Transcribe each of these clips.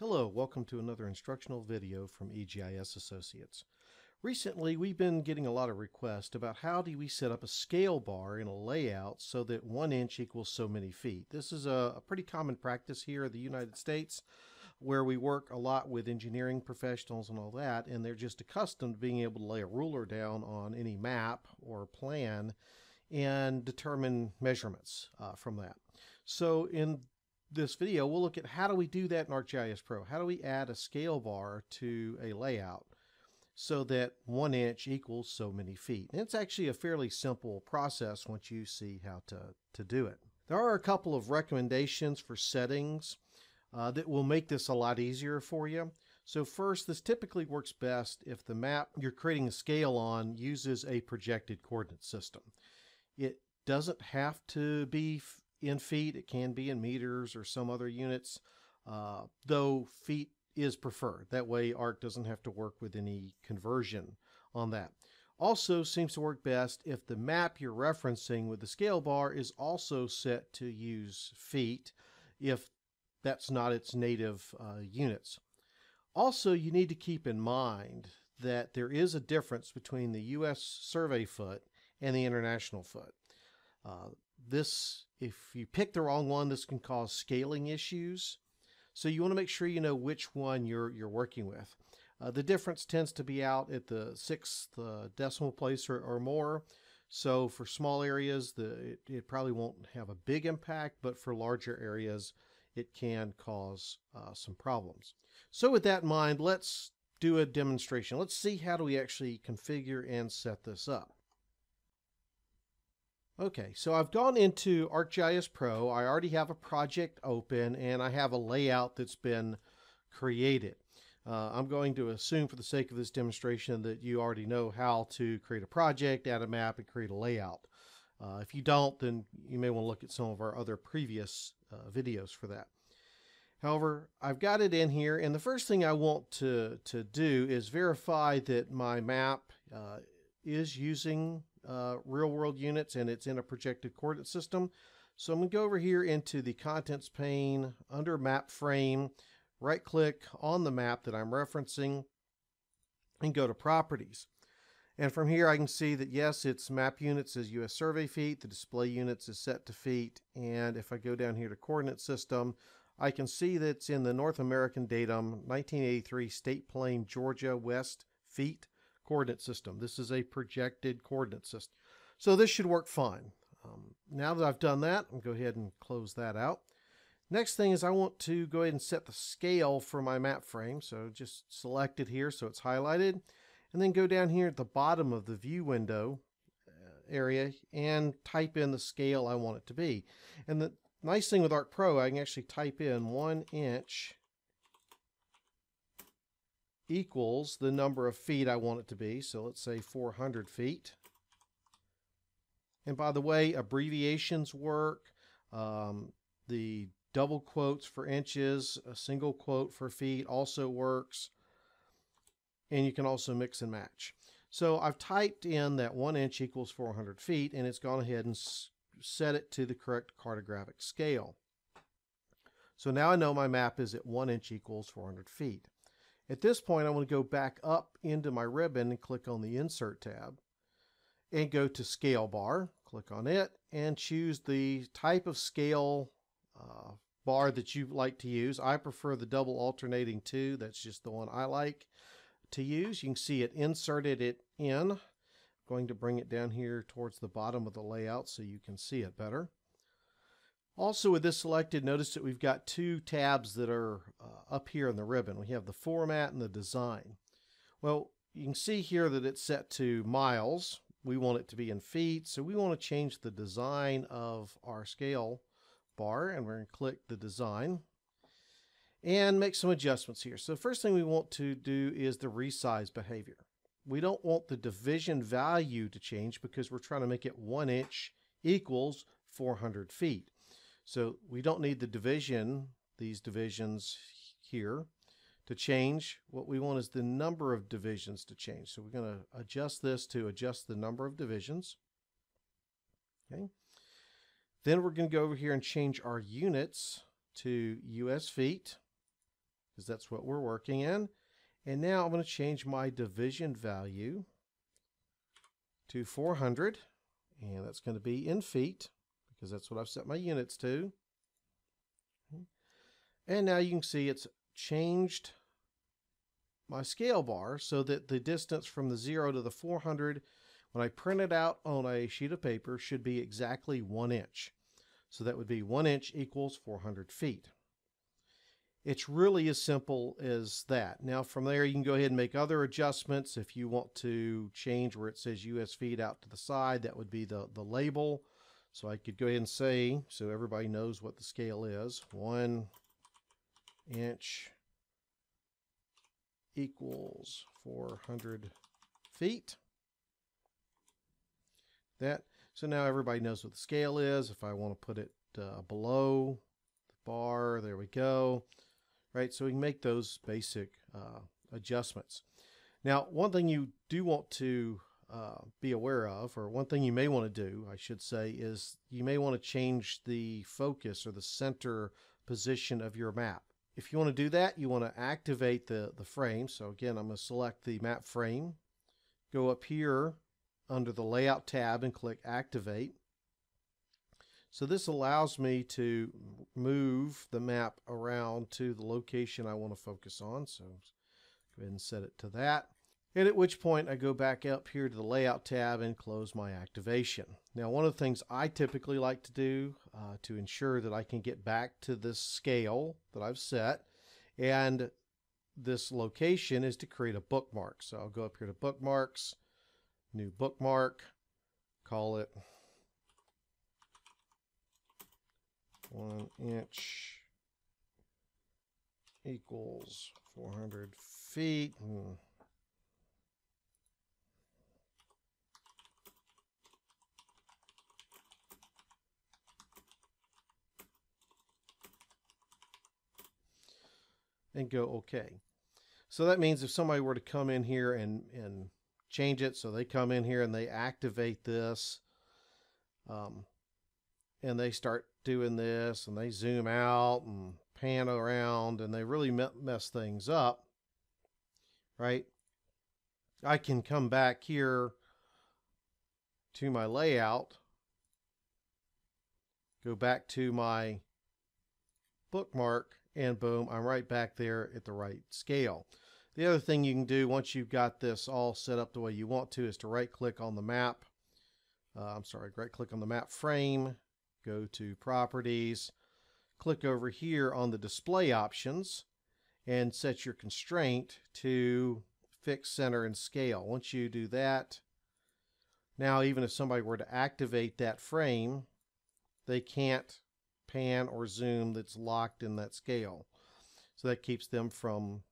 Hello, welcome to another instructional video from EGIS Associates. Recently, we've been getting a lot of requests about how do we set up a scale bar in a layout so that one inch equals so many feet. This is a, a pretty common practice here in the United States where we work a lot with engineering professionals and all that, and they're just accustomed to being able to lay a ruler down on any map or plan and determine measurements uh, from that. So in this video, we'll look at how do we do that in ArcGIS Pro. How do we add a scale bar to a layout so that one inch equals so many feet. And it's actually a fairly simple process once you see how to, to do it. There are a couple of recommendations for settings uh, that will make this a lot easier for you. So first, this typically works best if the map you're creating a scale on uses a projected coordinate system. It doesn't have to be in feet, it can be in meters or some other units, uh, though feet is preferred. That way ARC doesn't have to work with any conversion on that. Also seems to work best if the map you're referencing with the scale bar is also set to use feet if that's not its native uh, units. Also, you need to keep in mind that there is a difference between the U.S. survey foot and the international foot. Uh, this, if you pick the wrong one, this can cause scaling issues. So you want to make sure you know which one you're, you're working with. Uh, the difference tends to be out at the sixth uh, decimal place or, or, more. So for small areas, the, it, it, probably won't have a big impact, but for larger areas, it can cause uh, some problems. So with that in mind, let's do a demonstration. Let's see how do we actually configure and set this up. Okay, so I've gone into ArcGIS Pro. I already have a project open and I have a layout that's been created. Uh, I'm going to assume for the sake of this demonstration that you already know how to create a project, add a map, and create a layout. Uh, if you don't, then you may want to look at some of our other previous uh, videos for that. However, I've got it in here, and the first thing I want to, to do is verify that my map uh, is using uh, real world units and it's in a projected coordinate system. So I'm going to go over here into the contents pane under map frame, right click on the map that I'm referencing and go to properties. And from here I can see that yes, its map units is US survey feet, the display units is set to feet, and if I go down here to coordinate system, I can see that it's in the North American datum 1983 state plane Georgia West feet coordinate system. This is a projected coordinate system. So this should work fine. Um, now that I've done that, I'll go ahead and close that out. Next thing is I want to go ahead and set the scale for my map frame. So just select it here so it's highlighted. And then go down here at the bottom of the view window uh, area and type in the scale I want it to be. And the nice thing with Arc Pro, I can actually type in one inch equals the number of feet I want it to be. So let's say 400 feet. And by the way, abbreviations work. Um, the double quotes for inches, a single quote for feet also works. And you can also mix and match. So I've typed in that one inch equals 400 feet and it's gone ahead and set it to the correct cartographic scale. So now I know my map is at one inch equals 400 feet. At this point, I want to go back up into my ribbon and click on the Insert tab and go to Scale Bar. Click on it and choose the type of scale uh, bar that you like to use. I prefer the double alternating two. That's just the one I like to use. You can see it inserted it in. I'm going to bring it down here towards the bottom of the layout so you can see it better. Also with this selected, notice that we've got two tabs that are uh, up here in the ribbon. We have the format and the design. Well, you can see here that it's set to miles. We want it to be in feet, so we want to change the design of our scale bar, and we're going to click the design and make some adjustments here. So the first thing we want to do is the resize behavior. We don't want the division value to change because we're trying to make it one inch equals 400 feet. So we don't need the division, these divisions here, to change. What we want is the number of divisions to change. So we're going to adjust this to adjust the number of divisions. Okay. Then we're going to go over here and change our units to US feet. because that's what we're working in. And now I'm going to change my division value to 400, and that's going to be in feet because that's what I've set my units to. And now you can see it's changed my scale bar so that the distance from the 0 to the 400 when I print it out on a sheet of paper should be exactly 1 inch. So that would be 1 inch equals 400 feet. It's really as simple as that. Now from there you can go ahead and make other adjustments. If you want to change where it says US feet out to the side, that would be the, the label. So I could go ahead and say, so everybody knows what the scale is, 1 inch equals 400 feet. That so now everybody knows what the scale is. If I want to put it uh, below the bar, there we go. Right, so we can make those basic uh, adjustments. Now, one thing you do want to uh, be aware of, or one thing you may want to do, I should say, is you may want to change the focus or the center position of your map. If you want to do that, you want to activate the, the frame. So again, I'm going to select the map frame, go up here under the Layout tab and click Activate. So this allows me to move the map around to the location I want to focus on. So go ahead and set it to that. And at which point I go back up here to the Layout tab and close my activation. Now one of the things I typically like to do uh, to ensure that I can get back to this scale that I've set and this location is to create a bookmark. So I'll go up here to bookmarks, new bookmark, call it one inch equals 400 feet. Hmm. And go OK. So that means if somebody were to come in here and, and change it, so they come in here and they activate this, um, and they start doing this and they zoom out and pan around and they really mess things up, right? I can come back here to my layout, go back to my bookmark, and boom, I'm right back there at the right scale. The other thing you can do once you've got this all set up the way you want to is to right click on the map. Uh, I'm sorry, right click on the map frame, go to properties, click over here on the display options and set your constraint to fix center and scale. Once you do that, now even if somebody were to activate that frame, they can't pan or zoom that's locked in that scale. So that keeps them from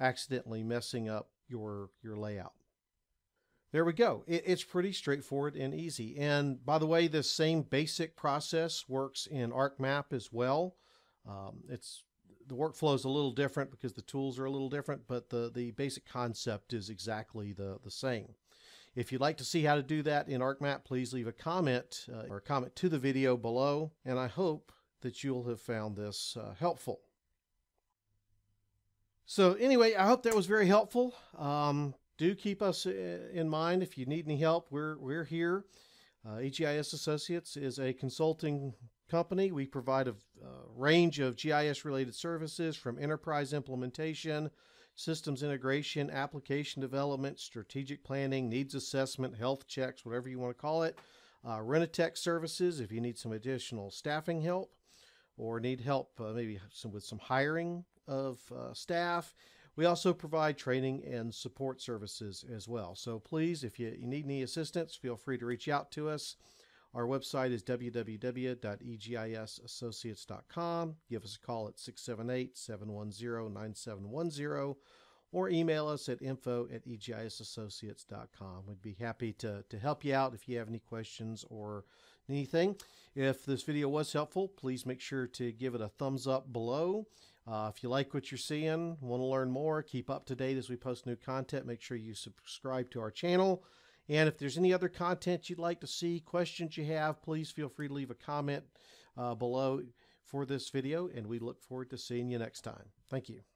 accidentally messing up your, your layout. There we go. It, it's pretty straightforward and easy. And by the way, this same basic process works in ArcMap as well. Um, it's the workflow is a little different because the tools are a little different, but the, the basic concept is exactly the, the same. If you'd like to see how to do that in ArcMap, please leave a comment uh, or a comment to the video below, and I hope that you'll have found this uh, helpful. So anyway, I hope that was very helpful. Um, do keep us uh, in mind if you need any help. We're, we're here. Uh, eGIS Associates is a consulting company. We provide a, a range of GIS related services from enterprise implementation systems integration, application development, strategic planning, needs assessment, health checks, whatever you want to call it. Uh, Renatech services if you need some additional staffing help or need help uh, maybe some, with some hiring of uh, staff. We also provide training and support services as well. So please, if you, you need any assistance, feel free to reach out to us. Our website is www.egisassociates.com. Give us a call at 678 710 9710 or email us at info at egisassociates.com. We'd be happy to, to help you out if you have any questions or anything. If this video was helpful, please make sure to give it a thumbs up below. Uh, if you like what you're seeing, want to learn more, keep up to date as we post new content, make sure you subscribe to our channel. And if there's any other content you'd like to see, questions you have, please feel free to leave a comment uh, below. for this video, and we look forward to seeing you next time. Thank you.